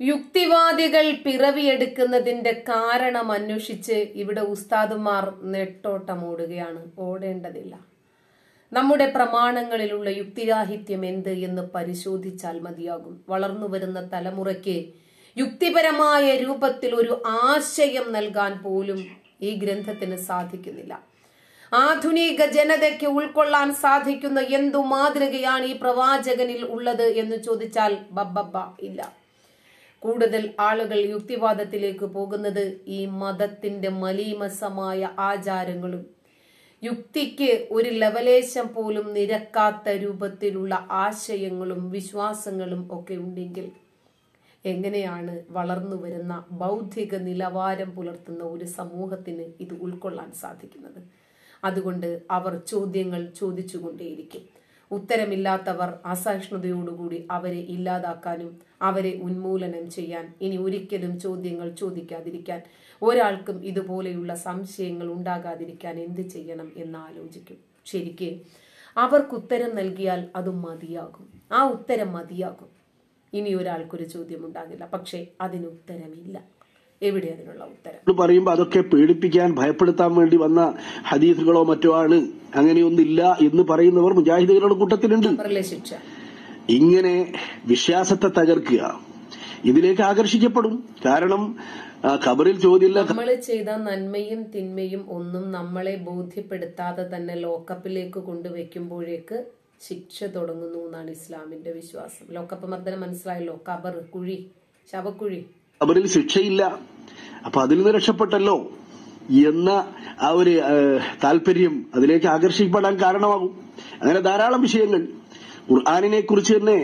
യുക്തിവാദികൾ പിറവിയെടുക്കുന്നതിന്റെ കാരണം അന്വേഷിച്ച് ഇവിടെ ഉസ്താദുമാർ നെട്ടോട്ടമോടുകയാണ്. ഓടേണ്ടതില്ല. നമ്മുടെ പ്രമാണങ്ങളിലുള്ള യുക്തിരാഹിത്യം എന്ത് എന്ന് പരിശോധിച്ചാൽ മതിയാകും. വളർന്നു വരുന്ന തലമുറയ്ക്ക് യുക്തിപരമായ രൂപത്തിൽ ഒരു ആശയം നൽകാൻ പോലും ഈ ഗ്രന്ഥത്തിന് സാധിക്കുന്നില്ല. ആധുനിക ജനതയ്ക്ക് ഉൾക്കൊള്ളാൻ സാധിക്കുന്ന എന്തു മാതൃകയാണ് ഈ പ്രവാചകനിൽ ഉള്ളത് എന്ന് ചോദിച്ചാൽ ബബ്ബബ്ബ ഇല്ല. കൂടുതൽ ആളുകൾ യുക്തിവാദത്തിലേക്ക് പോകുന്നത് ഈ മതത്തിന്റെ മലീമസമായ ആചാരങ്ങളും. യുക്തിക്ക് ഒരു ലവലേശം പോലും നിരക്കാത്ത രൂപത്തിലുള്ള ആശയങ്ങളും വിശ്വാസങ്ങളും ഒക്കെ ഉണ്ടെങ്കിൽ എങ്ങനെയാണ് വളർന്നു വരുന്ന ബൗദ്ധിക നിലവാരം പുലർത്തുന്ന ഒരു സമൂഹത്തിന് ഇത് ഉൾക്കൊള്ളാൻ സാധിക്കുന്നത്? അതുകൊണ്ട് അവർ ചോദ്യങ്ങൾ ചോദിച്ചുകൊണ്ടേയിരിക്കും. ഉത്തരമില്ലാത്തവർ അസഹിഷ്ണുതയോടുകൂടി അവരെ ഇല്ലാതാക്കാനും അവരെ ഉന്മൂലനം ചെയ്യാൻ ഇനി ഒരിക്കലും ചോദ്യങ്ങൾ ചോദിക്കാതിരിക്കാൻ ഒരാൾക്കും ഇതുപോലെയുള്ള സംശയങ്ങൾ ഉണ്ടാകാതിരിക്കാൻ എന്ത് ചെയ്യണം എന്ന് ആലോചിക്കും. ശരിക്ക് അവർക്ക് ഉത്തരം നൽകിയാൽ അത് മതിയാകും. ആ ഉത്തരം മതിയാകും. ഇനി ഒരാൾക്കൊരു ചോദ്യം ഉണ്ടാകില്ല പക്ഷേ അതിന് ഉത്തരമില്ല. എവിടെ അതിനുള്ള ഉത്തരം? പറയുമ്പോ പറയുമ്പോൾ അതൊക്കെ പേടിപ്പിക്കാൻ ഭയപ്പെടുത്താൻ വേണ്ടി വന്ന ഹദീസുകളോ മറ്റോ ആണ്. അങ്ങനെയൊന്നില്ല എന്ന് പറയുന്നവർ മുജാഹിദികളുടെ കൂട്ടത്തിലുണ്ട്. ഇങ്ങനെ വിശ്വാസത്തെ തകർക്കുക ഇതിലേക്ക് ആകർഷിക്കപ്പെടും. കാരണം ഖബറിൽ ചോദ്യമില്ല. നമ്മൾ ചെയ്ത നന്മയും തിന്മയും ഒന്നും നമ്മളെ ബോധ്യപ്പെടുത്താതെ തന്നെ ലോക്കപ്പിലേക്ക് കൊണ്ടുവയ്ക്കുമ്പോഴേക്ക് ശിക്ഷ തുടങ്ങുന്നു എന്നാണ് ഇസ്ലാമിന്റെ വിശ്വാസം. ലോക്കപ്പ് മർദ്ദനം മനസ്സിലായല്ലോ? ഖബർ കുഴി ശവക്കുഴി. ഖബറിൽ ശിക്ഷയില്ല. അപ്പൊ അതിൽ നിന്ന് രക്ഷപ്പെട്ടല്ലോ എന്ന ആ ഒരു താല്പര്യം അതിലേക്ക് ആകർഷിക്കപ്പെടാൻ കാരണമാകും. അങ്ങനെ ധാരാളം വിഷയങ്ങൾ. ഖുർആാനിനെ കുറിച്ച് തന്നെ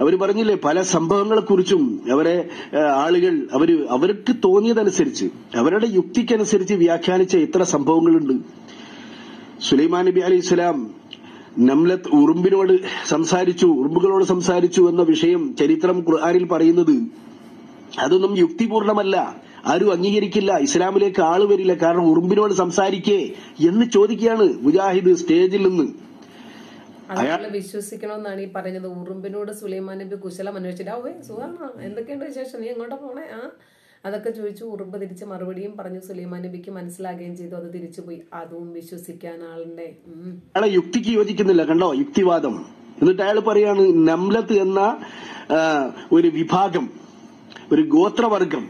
അവർ പറഞ്ഞില്ലേ പല സംഭവങ്ങളെ കുറിച്ചും അവരെ ആളുകൾ അവർ അവർക്ക് തോന്നിയതനുസരിച്ച് അവരുടെ യുക്തിക്കനുസരിച്ച് വ്യാഖ്യാനിച്ച ഇത്ര സംഭവങ്ങളുണ്ട്. സുലൈമാൻ നബി അലൈഹി സ്വലാം നംലത്ത് ഉറുമ്പിനോട് സംസാരിച്ചു ഉറുമ്പുകളോട് സംസാരിച്ചു എന്ന വിഷയം ചരിത്രം ഖുർആാനിൽ പറയുന്നത് അതൊന്നും യുക്തിപൂർണമല്ല. ആരും അംഗീകരിക്കില്ല. ഇസ്ലാമിലേക്ക് ആൾ വരില്ല. കാരണം ഉറുമ്പിനോട് സംസാരിക്കേ എന്ന് ചോദിക്കുകയാണ് മുജാഹിദ് സ്റ്റേജിൽ നിന്ന്. അയാളെ വിശ്വസിക്കണമെന്നാണ് ഈ പറഞ്ഞത് ഉറുമ്പിനോട് സുലൈമാൻ നബി കുശലം അന്വേഷിച്ചിട്ട് ഓ സുഖമാണ്? എന്തൊക്കെയുണ്ട് വിശേഷം? നീ എങ്ങോട്ടാ പോണേ? ആ? അതൊക്കെ ചോദിച്ചു. ഉറുമ്പ് തിരിച്ച് മറുപടിയും പറഞ്ഞു. സുലൈമാൻ നബിക്ക് മനസ്സിലാകുകയും ചെയ്തു. അത് തിരിച്ചുപോയി അതും വിശ്വസിക്കാൻ ആളുടെ. അയാളെ യുക്തിക്ക് യോജിക്കുന്നില്ല. കണ്ടോ? യുക്തിവാദം. എന്നിട്ട് അയാൾ പറയാണ് നംലത്ത് എന്ന ഒരു വിഭാഗം ഒരു ഗോത്രവർഗം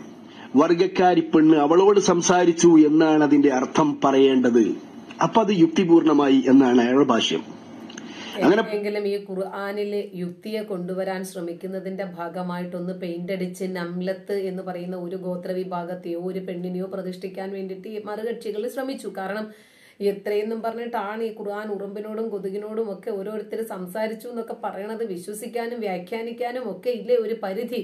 വർഗക്കാരി പെണ്ണ് അവളോട് സംസാരിച്ചു എന്നാണ് അതിന്റെ അർത്ഥം പറയേണ്ടത്. അപ്പൊ അത് യുക്തിപൂർണമായി എന്നാണ് അയാളുടെ ഭാഷ്യം. അങ്ങനെ എങ്കിലും ഈ ഖുർആാനിൽ യുക്തിയെ കൊണ്ടുവരാൻ ശ്രമിക്കുന്നതിന്റെ ഭാഗമായിട്ടൊന്ന് പെയിന്റ് അടിച്ച് നംലത്ത് എന്ന് പറയുന്ന ഒരു ഗോത്ര വിഭാഗത്തെയോ ഒരു പെണ്ണിനെയോ പ്രതിഷ്ഠിക്കാൻ വേണ്ടിയിട്ട് മറുകക്ഷികൾ ശ്രമിച്ചു. കാരണം എത്രയെന്നും പറഞ്ഞിട്ടാണ് ഈ ഖുർആൻ ഉറുമ്പിനോടും കൊതുകിനോടും ഒക്കെ ഓരോരുത്തർ സംസാരിച്ചു എന്നൊക്കെ പറയണത് വിശ്വസിക്കാനും വ്യാഖ്യാനിക്കാനും ഒക്കെ ഇല്ലേ ഒരു പരിധി.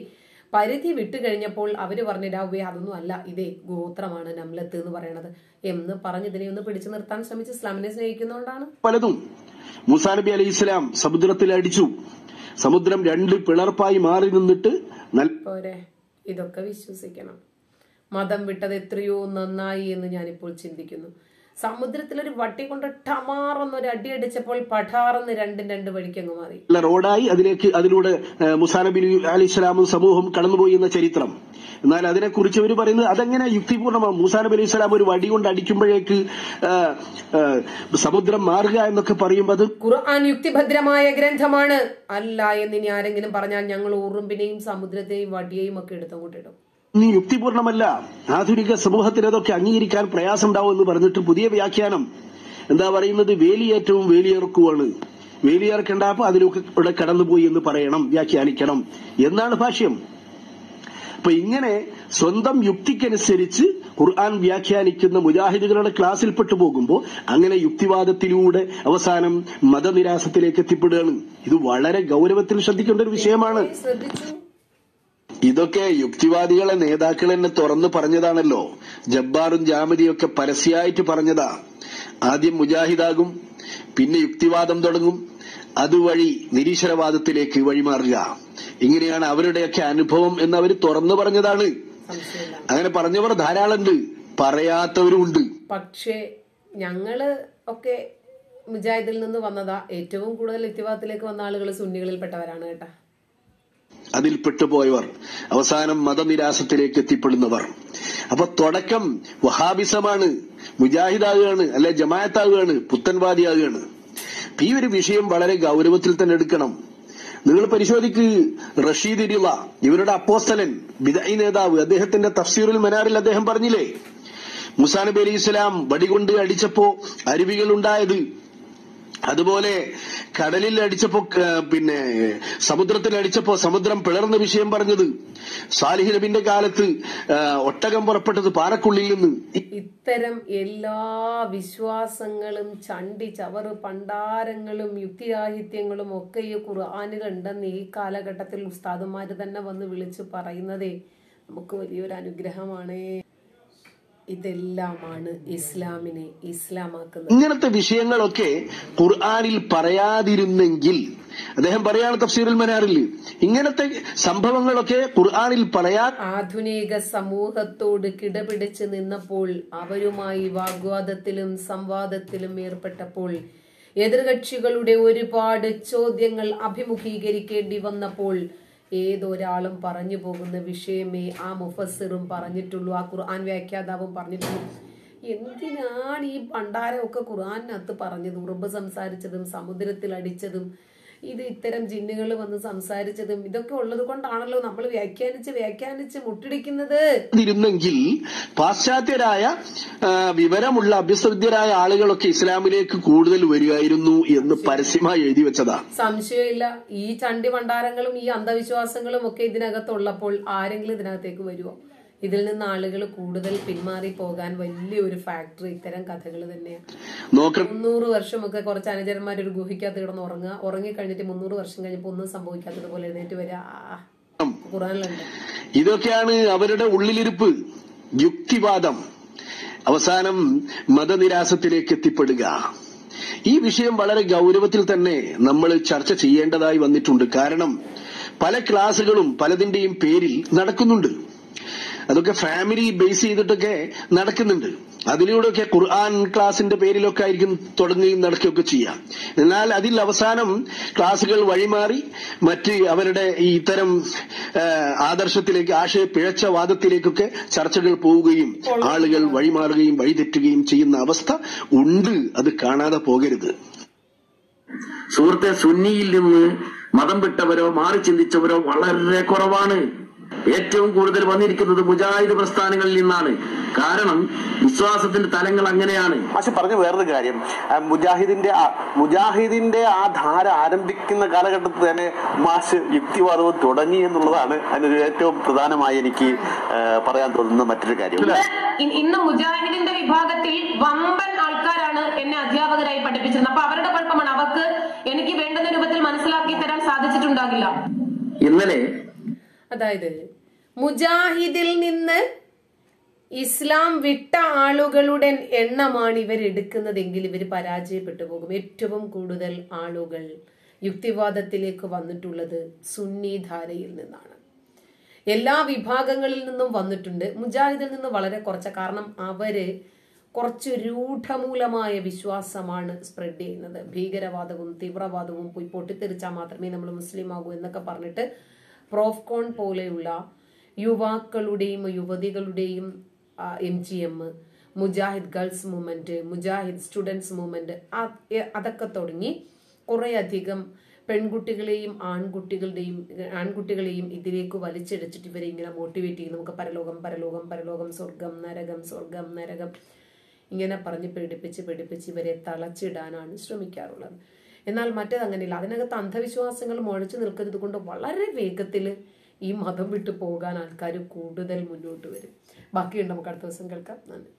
പരിധി വിട്ടു കഴിഞ്ഞപ്പോൾ അവർ അവർ പറഞ്ഞിടാവേ അതൊന്നും അല്ല. ഇതേ ഗോത്രമാണ് നംലത്ത് എന്ന് പറയണത്. എന്ന് പറഞ്ഞ് ഇതിനെ ഒന്ന് പിടിച്ചു നിർത്താൻ ശ്രമിച്ച് ഇസ്ലാമിനെ സ്നേഹിക്കുന്നതുകൊണ്ടാണ് പലതും. മൂസാ നബി അലൈഹി ഇസ്ലാം സമുദ്രത്തിൽ അടിച്ചു. സമുദ്രം രണ്ട് പിളർപ്പായി മാറി നിന്നിട്ട് പോരെ ഇതൊക്കെ വിശ്വസിക്കണം. മതം വിട്ടത് എത്രയോ നന്നായി എന്ന് ഞാനിപ്പോൾ ചിന്തിക്കുന്നു. സമുദ്രത്തിലൊരു വട്ടി കൊണ്ട് ടമാറെന്നൊരു അടി അടിച്ചപ്പോൾ പഠാറെന്ന് രണ്ടും രണ്ട് വഴിക്ക് അങ്ങ് മാറി റോഡായി അതിലേക്ക് അതിലൂടെ മുസാനബിൻ അലി ഇസ്ലാമും സമൂഹം കടന്നുപോയി എന്ന ചരിത്രം. എന്നാൽ അതിനെക്കുറിച്ച് അവർ പറയുന്നത് അതെങ്ങനെ യുക്തിപൂർണമാണ് മൂസാ നബി അലൈഹി ഒരു വടി കൊണ്ട് അടിക്കുമ്പോഴേക്ക് സമുദ്രം മാറുക എന്നൊക്കെ പറയുമ്പോൾ അത് ഖുർആൻ യുക്തിഭദ്രമായ ഗ്രന്ഥമാണ്. അല്ല എന്നിനി ആരെങ്കിലും പറഞ്ഞാൽ ഞങ്ങൾ ഉറുമ്പിനെയും സമുദ്രത്തെയും വടിയെയും ഒക്കെ എടുത്തങ്ങോട്ട് ഇടും. നീ യുക്തിപൂർണമല്ല. ആധുനിക സമൂഹത്തിന് അതൊക്കെ അംഗീകരിക്കാൻ പ്രയാസമുണ്ടാവും എന്ന് പറഞ്ഞിട്ട് പുതിയ വ്യാഖ്യാനം. എന്താ പറയുന്നത്? വേലിയേറ്റവും വേലിയേർക്കുമാണ് വേലിയേർക്കണ്ടപ്പോ അതിലൊക്കെ ഇവിടെ കടന്നുപോയി എന്ന് പറയണം വ്യാഖ്യാനിക്കണം. എന്നാണ് ഭാഷ്യം. അപ്പൊ ഇങ്ങനെ സ്വന്തം യുക്തിക്കനുസരിച്ച് ഖുർആൻ വ്യാഖ്യാനിക്കുന്ന മുജാഹിദുകളുടെ ക്ലാസ്സിൽപ്പെട്ടു പോകുമ്പോൾ അങ്ങനെ യുക്തിവാദത്തിലൂടെ അവസാനം മതനിരാസത്തിലേക്ക് എത്തിപ്പെടുകയാണ്. ഇത് വളരെ ഗൗരവത്തിൽ ശ്രദ്ധിക്കേണ്ട ഒരു വിഷയമാണ്. ഇതൊക്കെ യുക്തിവാദികളെ നേതാക്കൾ തന്നെ തുറന്നു പറഞ്ഞതാണല്ലോ. ജബ്ബാറും ജാമതിയും ഒക്കെ പരസ്യമായിട്ട് പറഞ്ഞതാ. ആദ്യം മുജാഹിദാകും പിന്നെ യുക്തിവാദം തുടങ്ങും. അതുവഴി നിരീശ്വരവാദത്തിലേക്ക് വഴിമാറുക. ഇങ്ങനെയാണ് അവരുടെയൊക്കെ അനുഭവം എന്ന് അവർ തുറന്നു പറഞ്ഞതാണ്. അങ്ങനെ പറഞ്ഞവർ ധാരാളമുണ്ട് പറയാത്തവരുണ്ട് പക്ഷേ ഞങ്ങൾ ഒക്കെ മുജാഹിദിൽ നിന്ന് വന്നതാ. ഏറ്റവും കൂടുതൽ യുക്തിവാദത്തിലേക്ക് വന്ന ആളുകൾ സുന്നികളിൽപ്പെട്ടവരാണ് കേട്ടാ. അതിൽ പെട്ടുപോയവർ അവസാനം മതനിരാശത്തിലേക്ക് എത്തിപ്പെടുന്നവർ. അപ്പൊ തുടക്കം വഹാബിസമാണ് മുജാഹിദാകുകയാണ് അല്ലെ ജമായത്താകുകയാണ് പുത്തൻവാദിയാകുകയാണ്. ഈ ഒരു വിഷയം വളരെ ഗൗരവത്തിൽ തന്നെ എടുക്കണം. നിങ്ങൾ പരിശോധിക്ക് റഷീദ് ഇരിള ഇവരുടെ അപ്പോസ്തലൻ ബിദൈ നേതാവ് അദ്ദേഹത്തിന്റെ തഫ്സീറുൽ മനാറിൽ അദ്ദേഹം പറഞ്ഞില്ലേ? മുസാ നബി അലൈഹി ഇസ്ലാം വടികൊണ്ട് അടിച്ചപ്പോ അരുവികൾ ഉണ്ടായത് അതുപോലെ കടലിൽ അടിച്ചപ്പോ പിന്നെ സമുദ്രത്തിൽ അടിച്ചപ്പോ സമുദ്രം പിളർന്ന വിഷയം പറഞ്ഞത്. സാലിഹ് നബിന്റെ കാലത്ത് ഒട്ടകം പുറപ്പെട്ടത് പാറക്കുള്ളിൽ നിന്ന്. ഇത്തരം എല്ലാ വിശ്വാസങ്ങളും ചണ്ടി ചവറ് പണ്ടാരങ്ങളും യുക്തിരാഹിത്യങ്ങളും ഒക്കെ ഈ ഖുർആാനിലുണ്ടെന്ന് ഈ കാലഘട്ടത്തിൽ ഉസ്താദുമാര് തന്നെ വന്ന് വിളിച്ചു പറയുന്നതേ നമുക്ക് വലിയൊരു അനുഗ്രഹമാണ്. ഇതെല്ലാമാണ് ഇസ്ലാമിനെ ഇസ്ലാമാക്കുന്നത്. ഇങ്ങനത്തെ വിഷയങ്ങളൊക്കെ ഖുർആാനിൽ പറയാതിരുന്നെങ്കിൽ അദ്ദേഹം പറയാണ് തഫ്സീറുൽ മനാറിൽ ഇങ്ങനത്തെ സംഭവങ്ങളൊക്കെ ഖുർആാനിൽ പറയാ ആധുനിക സമൂഹത്തോട് കിടപിടിച്ച് നിന്നപ്പോൾ അവരുമായി വാഗ്വാദത്തിലും സംവാദത്തിലും ഏർപ്പെട്ടപ്പോൾ എതിർകക്ഷികളുടെ ഒരുപാട് ചോദ്യങ്ങൾ അഭിമുഖീകരിക്കേണ്ടി വന്നപ്പോൾ ഏതൊരാളും പറഞ്ഞു പോകുന്ന വിഷയമേ ആ മുഫസ്സിറും പറഞ്ഞിട്ടുള്ളൂ ആ ഖുർആൻ വ്യാഖ്യാതാവും പറഞ്ഞിട്ടുള്ളൂ. എന്തിനാണ് ഈ പണ്ടാരമൊക്കെ ഖുർആാനകത്ത് പറഞ്ഞത് ഉറുമ്പ് സംസാരിച്ചതും സമുദ്രത്തിൽ അടിച്ചതും ഇത് ഇത്തരം ജിന്നുകൾ വന്ന് സംസാരിച്ചതും ഇതൊക്കെ ഉള്ളത് കൊണ്ടാണല്ലോ നമ്മൾ വ്യാഖ്യാനിച്ച് വ്യാഖ്യാനിച്ച് മുട്ടിടിക്കുന്നത്. ഇരുന്നെങ്കിൽ പാശ്ചാത്യരായ വിവരമുള്ള അഭ്യസ്തവിദ്യരായ ആളുകളൊക്കെ ഇസ്ലാമിലേക്ക് കൂടുതൽ വരികയായിരുന്നു എന്ന് പരസ്യമായി എഴുതി വെച്ചതാ. സംശയമില്ല. ഈ ചണ്ടി ഭണ്ഡാരങ്ങളും ഈ അന്ധവിശ്വാസങ്ങളും ഒക്കെ ഇതിനകത്തുള്ളപ്പോൾ ആരെങ്കിലും ഇതിനകത്തേക്ക് വരുമോ ഇതിൽ നിന്ന് ആളുകൾ കൂടുതൽ പിന്മാറി പോകാൻ വലിയൊരു ഫാക്ടറി ഇത്തരം കഥകൾ തന്നെയാണ് മുന്നൂറ് വർഷമൊക്കെ കുറച്ച് അനുചരന്മാർ ഒരു ഗുഹിക്കകത്ത് കിടന്ന് ഉറങ്ങുക. ഉറങ്ങി കഴിഞ്ഞിട്ട് മുന്നൂറ് വർഷം കഴിഞ്ഞപ്പോൾ ഒന്നും സംഭവിക്കാത്തത് പോലെ എഴുന്നേറ്റ് വരിക. ഖുറാനിലുണ്ട് ഇതൊക്കെയാണ് അവരുടെ ഉള്ളിലിരിപ്പ് യുക്തിവാദം. അവസാനം മതനിരാസത്തിലേക്ക് എത്തിപ്പെടുക. ഈ വിഷയം വളരെ ഗൗരവത്തിൽ തന്നെ നമ്മൾ ചർച്ച ചെയ്യേണ്ടതായി വന്നിട്ടുണ്ട്. കാരണം പല ക്ലാസുകളും പലതിന്റെയും പേരിൽ നടക്കുന്നുണ്ട്. അതൊക്കെ ഫാമിലി ബേസ് ചെയ്തിട്ടൊക്കെ നടക്കുന്നുണ്ട്. അതിലൂടെ ഒക്കെ ഖുർആൻ ക്ലാസിന്റെ പേരിലൊക്കെ ആയിരിക്കും തുടങ്ങുകയും നടക്കുകയൊക്കെ ചെയ്യാം. എന്നാൽ അതിൽ അവസാനം ക്ലാസുകൾ വഴിമാറി മറ്റ് അവരുടെ ഈ ഇത്തരം ആദർശത്തിലേക്ക് ആശയ പിഴച്ച വാദത്തിലേക്കൊക്കെ ചർച്ചകൾ പോവുകയും ആളുകൾ വഴിമാറുകയും വഴിതെറ്റുകയും ചെയ്യുന്ന അവസ്ഥ ഉണ്ട്. അത് കാണാതെ പോകരുത്. സുഹൃത്തെ സുന്നിയിൽ നിന്ന് മതം വിട്ടവരോ മാറി ചിന്തിച്ചവരോ വളരെ കുറവാണ്. ഏറ്റവും കൂടുതൽ വന്നിരിക്കുന്നത് മുജാഹിദ് പ്രസ്ഥാനങ്ങളിൽ നിന്നാണ്. കാരണം വിശ്വാസത്തിന്റെ തലങ്ങൾ അങ്ങനെയാണ്. പക്ഷെ പറഞ്ഞു വേറൊരു കാര്യം. മുജാഹിദിന്റെ മുജാഹിദിന്റെ ആ ധാര ആരംഭിക്കുന്ന കാലഘട്ടത്തിൽ തന്നെ മാഷ് യുക്തിവാദവും തുടങ്ങി എന്നുള്ളതാണ് അതിനൊരു ഏറ്റവും പ്രധാനമായി എനിക്ക് പറയാൻ തോന്നുന്ന മറ്റൊരു കാര്യം. ഇന്ന് മുജാഹിദിന്റെ വിഭാഗത്തിൽ വമ്പൻ ആൾക്കാരാണ് എന്നെ അധ്യാപകരായി പഠിപ്പിച്ചിരുന്നത്. അപ്പൊ അവരുടെ കുഴപ്പമാണ്. അവർക്ക് എനിക്ക് വേണ്ടുന്ന രൂപത്തിൽ മനസ്സിലാക്കി തരാൻ സാധിച്ചിട്ടുണ്ടാകില്ല. ഇന്നലെ അതായത് മുജാഹിദിൽ നിന്ന് ഇസ്ലാം വിട്ട ആളുകളുടെ എണ്ണമാണ് ഇവർ എടുക്കുന്നതെങ്കിൽ ഇവർ പരാജയപ്പെട്ടു പോകും. ഏറ്റവും കൂടുതൽ ആളുകൾ യുക്തിവാദത്തിലേക്ക് വന്നിട്ടുള്ളത് സുന്നി ധാരയിൽ നിന്നാണ്. എല്ലാ വിഭാഗങ്ങളിൽ നിന്നും വന്നിട്ടുണ്ട്. മുജാഹിദിൽ നിന്ന് വളരെ കുറച്ച. കാരണം അവർ കുറച്ച് രൂഢമൂലമായ വിശ്വാസമാണ് സ്പ്രെഡ് ചെയ്യുന്നത്. ഭീകരവാദവും തീവ്രവാദവും പോയി പൊട്ടിത്തെറിച്ചാൽ മാത്രമേ നമ്മൾ മുസ്ലിം ആകൂ എന്നൊക്കെ പറഞ്ഞിട്ട് പ്രോഫ്കോൺ പോലെയുള്ള യുവാക്കളുടെയും യുവതികളുടെയും M G M Mujahid girls movement Mujahid students movement അതൊക്കെ തുടങ്ങി കുറെ അധികം പെൺകുട്ടികളെയും ആൺകുട്ടികളുടെയും ആൺകുട്ടികളെയും ഇതിലേക്ക് വലിച്ചെടുത്തിട്ട് ഇവരെ ഇങ്ങനെ മോട്ടിവേറ്റ് ചെയ്യും. നമുക്ക് പരലോകം പരലോകം പരലോകം സ്വർഗം നരകം സ്വർഗം നരകം ഇങ്ങനെ പറഞ്ഞ് പേടിപ്പിച്ച് പേടിപ്പിച്ച് ഇവരെ തളച്ചിടാനാണ് ശ്രമിക്കാറുള്ളത്. എന്നാൽ മറ്റേത് അങ്ങനെയില്ല അതിനകത്ത് അന്ധവിശ്വാസങ്ങൾ മുഴച്ചു നിൽക്കുന്നത് കൊണ്ട് വളരെ വേഗത്തിൽ ഈ മതം വിട്ടു പോകാൻ ആൾക്കാർ കൂടുതൽ മുന്നോട്ട് വരും. ബാക്കിയുണ്ട് നമുക്ക് അടുത്ത ദിവസം കേൾക്കാം. നന്ദി.